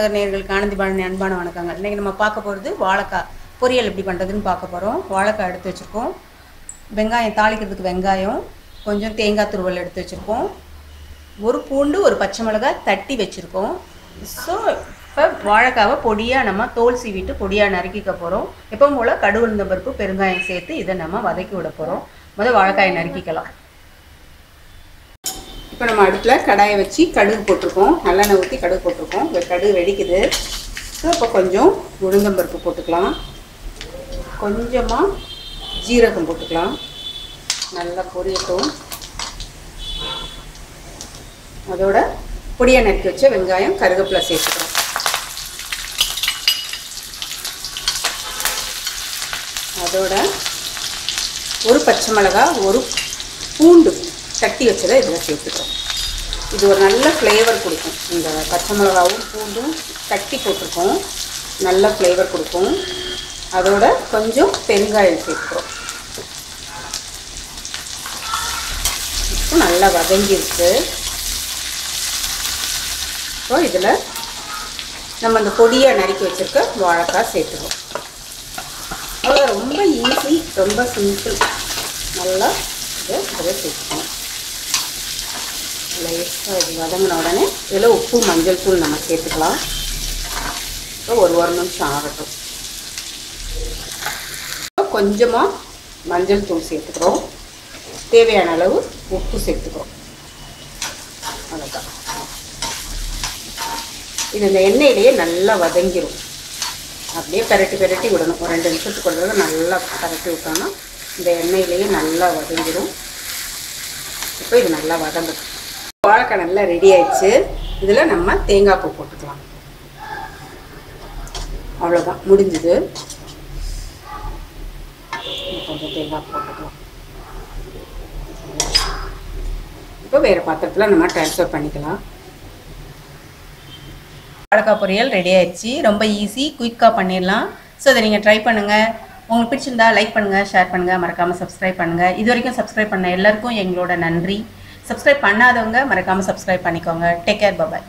நகர் நேர்களுக்கு ஆனந்தி பாலனி அன்பான வணக்கங்கள். இன்றைக்கி நம்ம பார்க்க போகிறது வாழைக்காய் பொரியல் எப்படி பண்ணுறதுன்னு பார்க்க போகிறோம் வாழைக்காய் எடுத்து வச்சுருக்கோம். வெங்காயம் தாளிக்கிறதுக்கு வெங்காயம் கொஞ்சம் தேங்காய் துருவல் எடுத்து வச்சுருக்கோம். ஒரு பூண்டு ஒரு பச்சை மிளகாய் தட்டி வச்சுருக்கோம். ஸோ இப்போ வாழைக்காவை பொடியாக நம்ம தோல் சீவிட்டு பொடியாக நறுக்கிக்க போகிறோம் எப்பவும் போல் கடுகு உளுந்த பருப்பு பெருங்காயம் சேர்த்து இதை நம்ம வதக்கி விட போகிறோம் முதல் வாழைக்காயை நறுக்கிக்கலாம். இப்போ நம்ம அடுப்பில் கடாயை வச்சு கடுகு போட்டிருக்கோம். நல்லெண்ணெய் ஊற்றி கடுகு போட்டிருக்கோம். இப்போ கடுகு வெடிக்குது. ஸோ இப்போ கொஞ்சம் உளுந்தம்பருப்பு போட்டுக்கலாம். கொஞ்சமாக ஜீரகம் போட்டுக்கலாம். நல்லா பொரியட்டும். அதோட பொடியை நறுக்கி வச்ச வெங்காயம் கருவேப்பிலை சேர்த்துக்கலாம். அதோட ஒரு பச்சை மிளகா ஒரு பூண்டு தட்டி வச்சதை இதில் சேர்த்துக்கிறோம் இது ஒரு நல்ல ஃப்ளேவர் கொடுக்கும். இந்த பச்சை மிளகாவும் பூண்டும் தட்டி போட்டிருக்கோம். நல்ல ஃப்ளேவர் கொடுக்கும். அதோட கொஞ்சம் பெருங்காயம் சேர்த்துக்கிறோம். இப்போ நல்லா வதங்கிருக்கு இப்போ இதில் நம்ம அந்த பொடியை நறுக்கி வச்சுருக்க வாழைக்காய் சேர்த்துக்கிறோம். அவ்வளோ ரொம்ப ஈஸி ரொம்ப சிம்பிள் நல்லா இதை இதில் சேர்த்துக்கணும். லைட்டாக இது வதங்கின உடனே இதில் உப்பு மஞ்சள் தூள் நம்ம சேர்த்துக்கலாம். இப்போ ஒரு ஒரு நிமிஷம் ஆகட்டும். கொஞ்சமாக மஞ்சள் தூள் சேர்த்துக்கிறோம். தேவையான அளவு உப்பு சேர்த்துக்கிறோம். அவ்வளோதான் இது இந்த எண்ணெயிலேயே நல்லா வதங்கிடும் அப்படியே பரட்டி பரட்டி விடணும். ஒரு ரெண்டு நிமிஷத்துக்கு ஒரு நல்லா பரட்டி விட்டோம்னா இந்த எண்ணெயிலேயே நல்லா வதங்கிடும் இப்போ இது நல்லா வதங்கட்டும். வாழைக்காய் நல்லா ரெடி ஆயிடுச்சு. இதில் நம்ம தேங்காய் பூ போட்டுக்கலாம். அவ்வளோதான் முடிஞ்சுது. கொஞ்சம் தேங்காய் போட்டுக்கலாம். இப்போ வேறு பாத்திரத்தில் நம்ம ட்ரான்ஸ்ஃபர் பண்ணிக்கலாம். வாழைக்காய் பொரியல் ரெடி ஆயிடுச்சு. ரொம்ப ஈஸி குயிக்காக பண்ணிடலாம். ஸோ இதை நீங்கள் ட்ரை பண்ணுங்கள் உங்களுக்கு பிடிச்சிருந்தா லைக் பண்ணுங்கள் ஷேர் பண்ணுங்கள் மறக்காமல் சப்ஸ்கிரைப் பண்ணுங்கள் இது வரைக்கும் சப்ஸ்கிரைப் பண்ண எல்லாருக்கும் எங்களோட நன்றி. சப்ஸ்கிரைப் பண்ணாதவங்க மறக்காமல் சப்ஸ்கிரைப் பண்ணிக்கோங்க take care bye bye